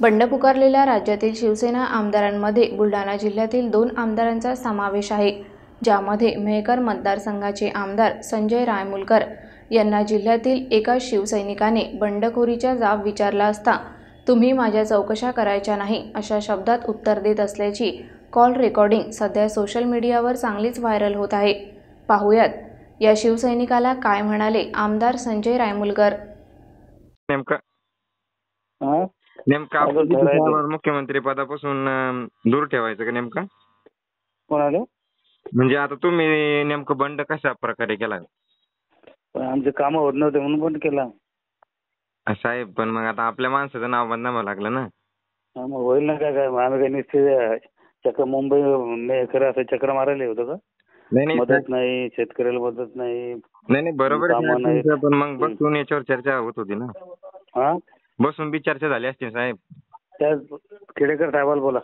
बंड पुकारलेल्या राज्यातील शिवसेना आमदारांमध्ये बुलढाणा जिल्ह्यातील दोन आमदारांचा समावेश आहे. ज्यामध्ये मेहकर मतदारसंघाचे आमदार संजय रायमुलकर यांना जिल्ह्यातील एका शिवसैनिकाने बंडखोरीचा जाब विचारला असता तुम्ही माझ्या चौकशा करायच्या नाही अशा शब्दात उत्तर देत असल्याची कॉल रेकॉर्डिंग सध्या सोशल मीडियावर चांगलीच व्हायरल होत आहे. पाहुयात या शिवसैनिकाला काय म्हणाले आमदार संजय रायमुलकर? नेमकं हा? नेमकं आपण मुख्यमंत्री पदापासून दूर ठेवायचं का नेमकं? कोणाला? म्हणजे आता तुम्ही नेमकं बंड कशा प्रकारे केला? पण आमचे कामं होत नव्हते म्हणून पण केला. साहेब पण मग आता आपल्या माणसाचं नाव बदनामं लागलं ना? हा, मग होईल ना काय काय? मग आम्ही काही निश्चित चक्र मुंबई मे- खरं असं चक्र मारायला होतं का? नाही नाही मदत नाही शेतकऱ्याला मदत नाही नाही नाही बरोबर आहे कामं साहेब नाही. तुमचं, पण मग बसून याच्यावर चर्चा होत होती ना. हा? बसून बी चर्चा झाली असती साहेब. त्या खेडेकर साहेबाला बोला.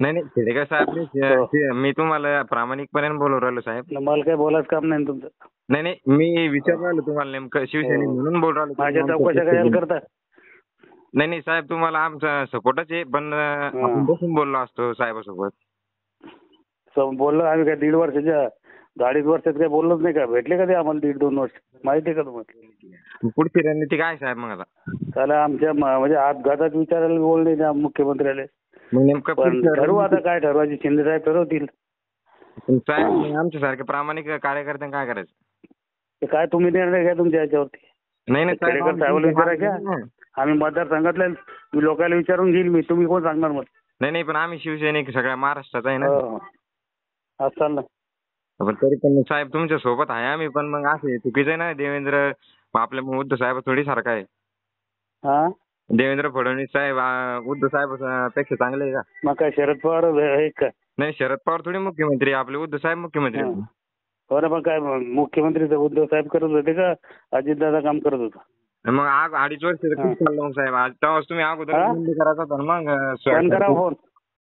नाही नाही खेडेकर साहेब नाही, हो. मी तुम्हाला प्रामाणिकपणे बोलू राहिलो साहेब. मला काही बोलायचं काम नाही ना तुमचं. नाही नाही मी विचारू राहिलो तुम्हाला नेमकं शिवसैनिक हो. म्हणून बोलू राहिलो. माझ्या तुम्ही चौकशा आमच्या काय करता? नाही नाही साहेब तुम्हाला आमचा सपोर्टच आहे पण आपण बसून बोललो असतो साहेबासोबत. सम- बोललो आम्ही काय दीड वर्षाच्या अडीच वर्षात काय बोललोच नाही का? भेटले का ते आम्हाला दीड दोन वर्ष? माहिती आहे का तुम्हाला? पुढची रणनीती काय साहेब मग आता? त्याला आमच्या म- म्हणजे अपघातात विचारायला बोलले त्या मुख्यमंत्र्याला. मग नेमकं पण पुढचं ठरवू आता काय ठरवायची? शिंदे साहेब ठरवतील. पण साहेब मग आमच्यासारखे प्रामाणिक कार्यकर्त्यांनी काय करायचं? ते काय तुम्ही निर्णय घ्या तुमच्या याच्यावरती. नाही नाही साहेब, साहेबाला आम्ही विचारा? मागे- आम्ही मतदारसंघातले मी लोकांना विचारून घेईल मी. तुम्ही कोण सांगणार मग? नाही नाही पण आम्ही शिवसैनिक सगळ्या महाराष्ट्राचा आहे ना. हो. असं चाललं. पण तरी पण साहेब तुमच्यासोबत आहे आम्ही पण मग असे चुकीचं आहे ना देवेंद्र आपल्या मग उद्धव साहेब थोडी सारखा आहे हा देवेंद्र फडणवीस साहेब उद्धव साहेबपेक्षा चांगले आहे का मग काय शरद पवार हे का नाही शरद पवार थोडी मुख्यमंत्री आहे, आपले उद्धव साहेब मुख्यमंत्री आहेत. हा. हो ना पण काय मग मुख्यमंत्री तर उद्धव साहेब करत होते का अजितदादा काम करत होता मग आग अडीच वर्ष हा. खूप चाललं मग साहेब आज तेव्हाच तुम्ही अगोदर हा? बंद करायचा होता ना मग अं, फोन करा फोन